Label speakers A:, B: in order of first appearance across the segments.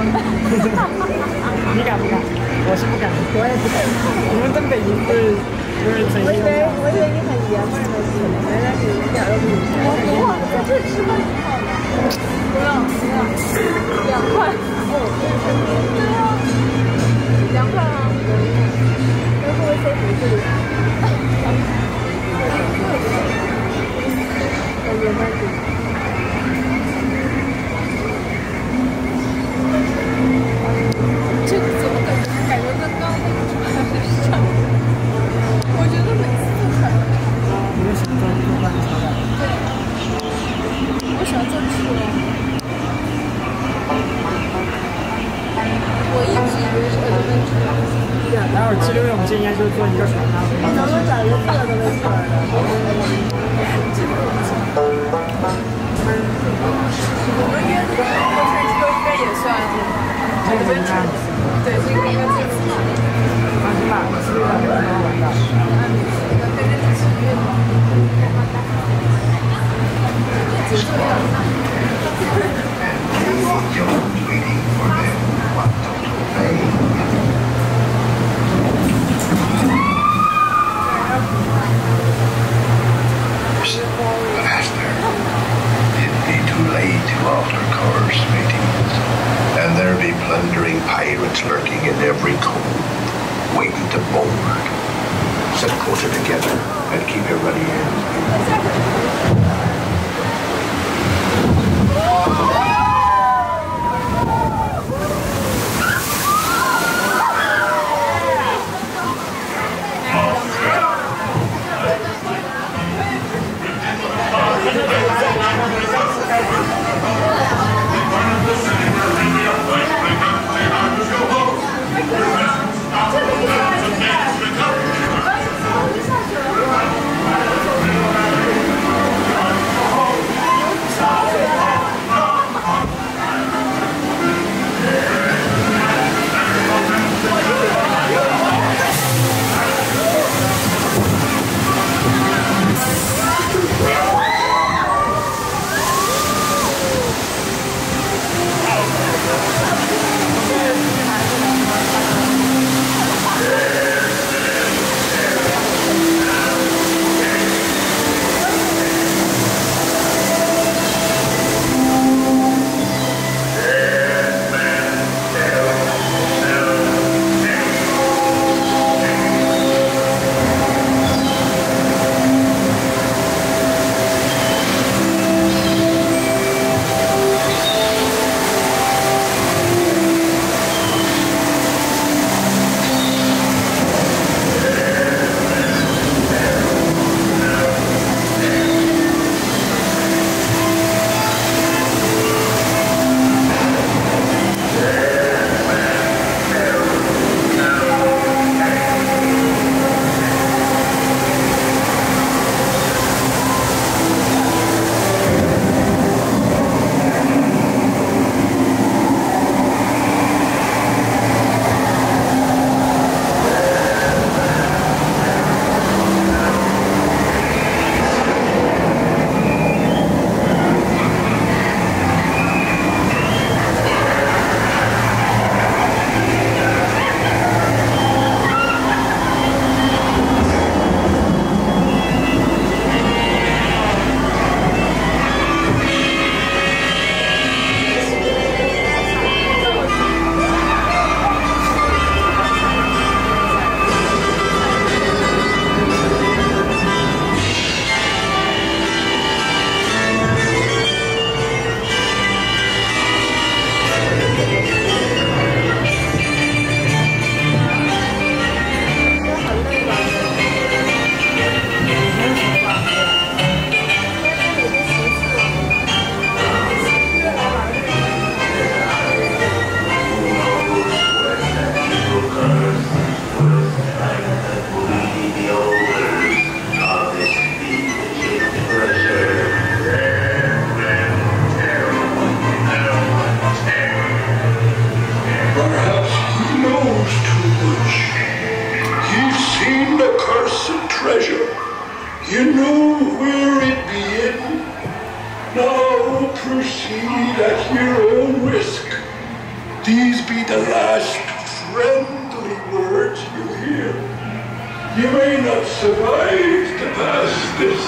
A: 你
B: 敢不敢？我是不敢。
A: 我也不敢。
B: 你们在北京是就是怎样？
A: 我以为我以为你很爷们儿呢，原来你一点都不。我不好，在这吃饭。挺好的。不要不要，两块。哦，对啊，两块啊。会不会收回这里？感觉蛮紧。这个怎么感觉感觉跟刚刚那个穿的很像？我觉得每次都穿。
B: 你为什么做做饭超的？
A: 对，我喜欢做吃的。我一直以为是二分之一。
B: 待会儿激流勇进应该就是做一个船啊。
A: 你能不能找一个四个都没错的？我们约的过山车应该也算。
B: 这个应该，
A: 对，这个应该最起码。
B: 放心吧，吃的很好玩的。
A: 跟着一起约。这节奏要。
C: last friendly words you hear. You may not survive to pass this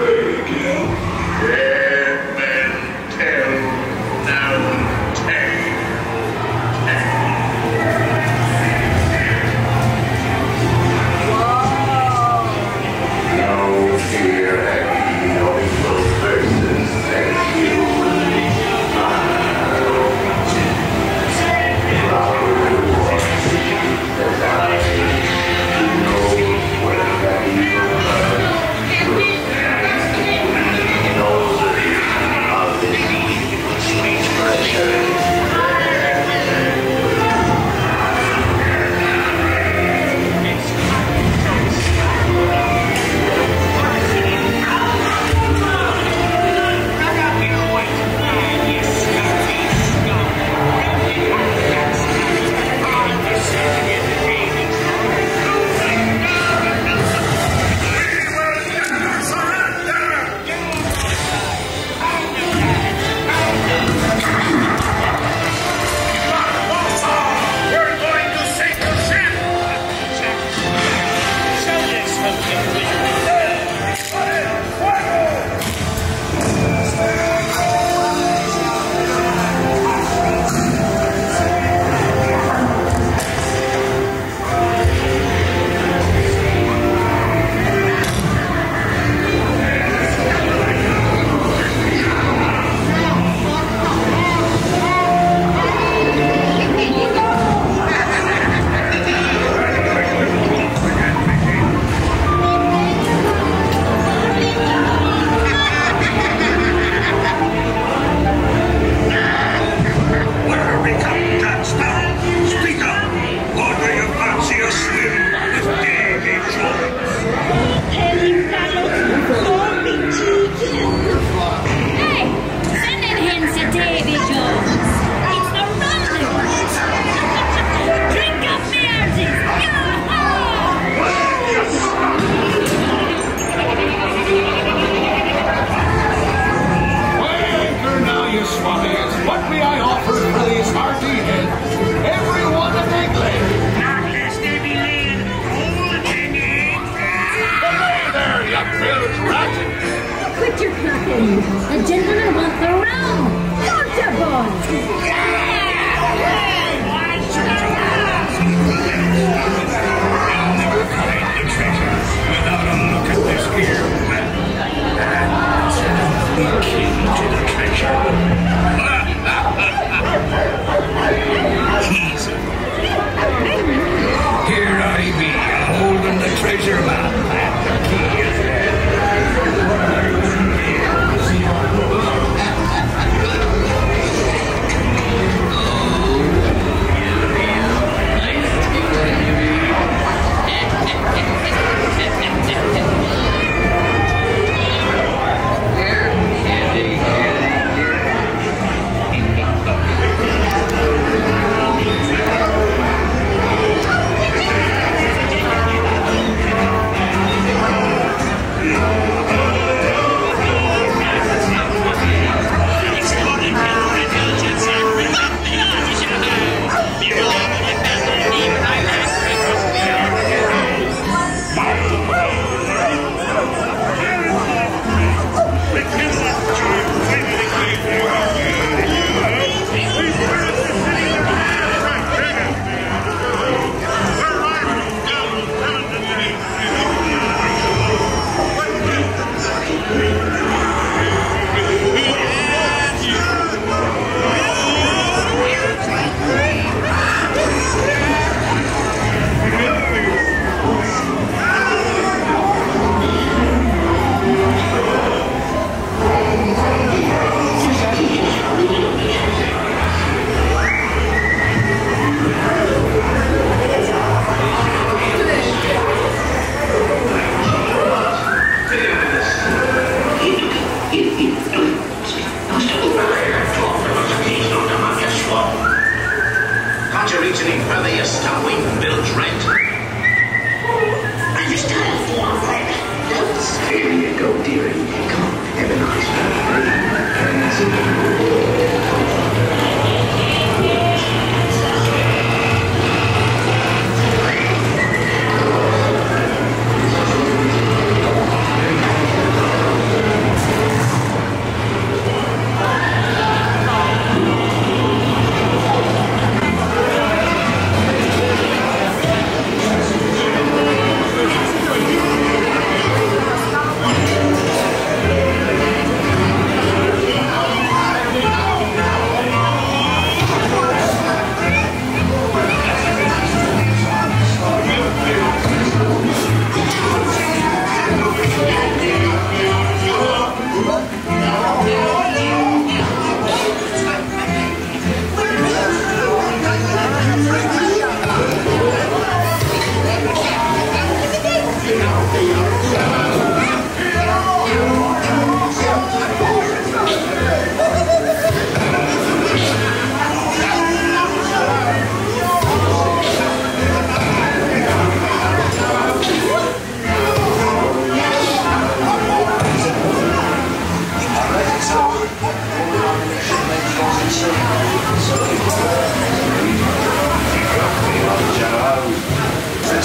C: way again.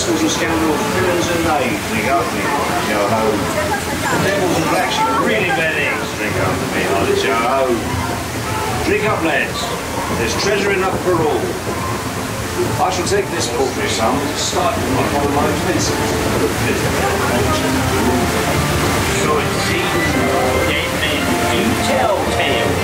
D: Rascals and scoundrels, villains and knaves, drink up me, yo ho. Devils and black sheep, really bad eggs, drink up to me, holly yo ho. Drink up, lads. There's treasure enough for all. I shall take this paltry sum start with one of my expenses.
E: So it seems dead men do tell tales,